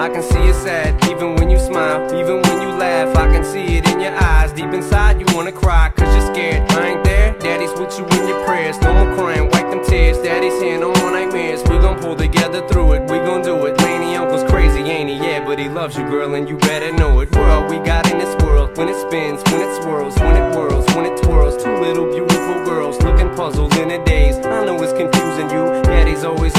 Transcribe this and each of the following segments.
I can see it sad, even when you smile, even when you laugh. I can see it in your eyes. Deep inside, you wanna cry, cause you're scared. I ain't there, daddy's with you in your prayers. No more crying, wipe them tears. Daddy's here, no more nightmares. We gon' pull together through it, we gon' do it. Lainie uncle's crazy, ain't he? Yeah, but he loves you, girl, and you better know it. World we got in this world, when it spins, when it swirls, when it whirls, when it twirls. Two little beautiful girls looking puzzled in a daze. I know it's confusing you. Daddy's always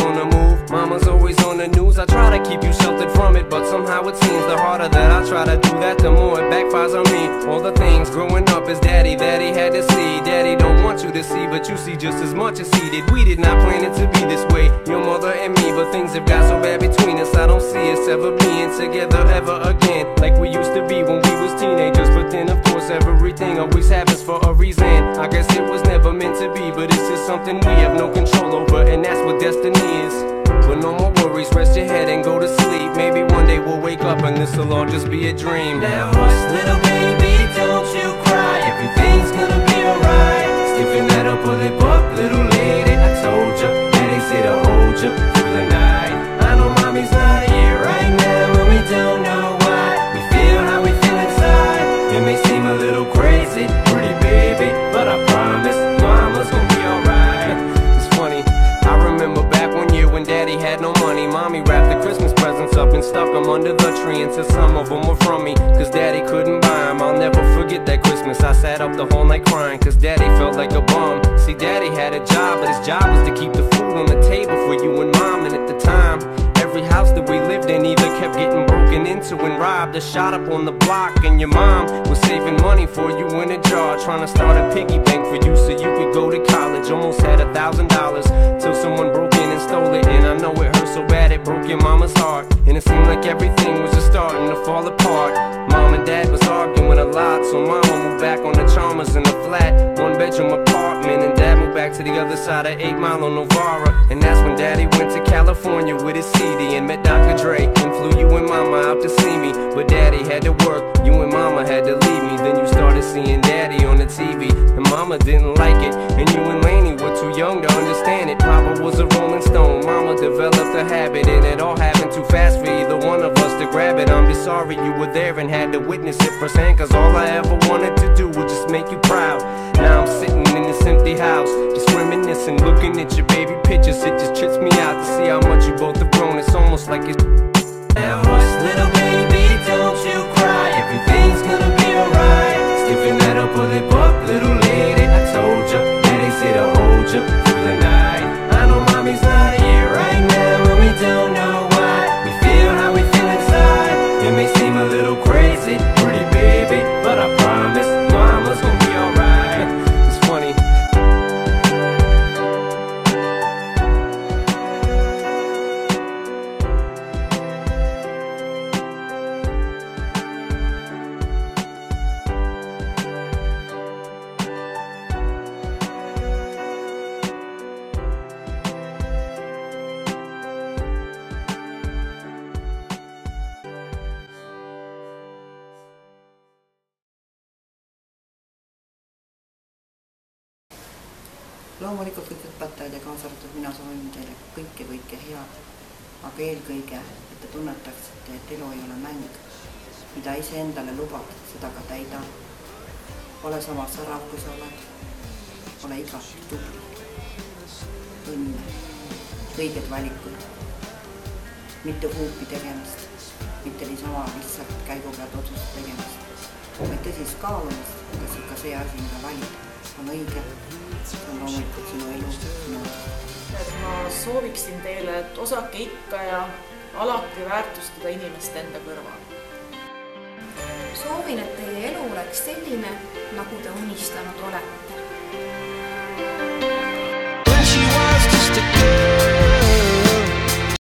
keep you sheltered from it, But somehow it seems the harder that I try to do that, the more it backfires on me. All the things growing up is daddy that he had to see. Daddy don't want you to see, but you see just as much as he did. We did not plan it to be this way, your mother and me. But things have got so bad between us, I don't see us ever being together ever again. Like we used to be when we was teenagers. But then, of course, everything always happens for a reason. I guess it was never meant to be, but it's just something we have no control over, and that's what destiny is. But no more worries, rest your head and go to sleep. Maybe one day we'll wake up and this'll all just be a dream. Now hush, little baby, don't and some of them were from me. Cause daddy couldn't buy them. I'll never forget that Christmas. I sat up the whole night crying cause daddy felt like a bum. See, daddy had a job, but his job was to keep the food on the table for you and mom. And at the time, every house that we lived in either kept getting broken into and robbed or shot up on the block. And your mom was saving money for you in a jar, trying to start a piggy bank for you so you could go to college. Almost had a thousand dollars till someone broke stole it. And I know it hurt so bad it broke your mama's heart. And it seemed like everything was just starting to fall apart. Mom and dad was arguing a lot, so mama moved back on the Chalmers in a flat, one bedroom apartment. And dad moved back to the other side of 8 Mile on Novara. And that's when daddy went to California with his CD and met Dr. Dre. And flew you and mama out to see me. But daddy had to work, you and mama had to leave me. Then you started seeing daddy on the TV. And mama didn't like it. And you and Lainie were too young to understand it. Papa was a rolling Sorry you were there and had to witness it firsthand. Cause all I ever wanted to do was just make you proud. Now I'm sitting in this empty house, just reminiscing, looking at your baby loomulikult kõik õpetajad ja kaasa arvatud mina soovin teile kõike, kõike head. aga eelkõige, et te tunnetaksite, et elu ei ole mäng. mida iseendale lubad, seda ka täida. ole sama särav, kui sa oled. ole igati tubli. õnne, õigeid valikuid, mitte huupi tegemist, mitte niisama lihtsalt käigu pealt otsuse tegemist, vaid tõsist kaalumist, kas ikka see asi, mida valid, on õige sooviksin teile, et osake ikka ja alati väärtustada inimest enda kõrval. soovin, et teie elu oleks selline, nagu te unistanud olete.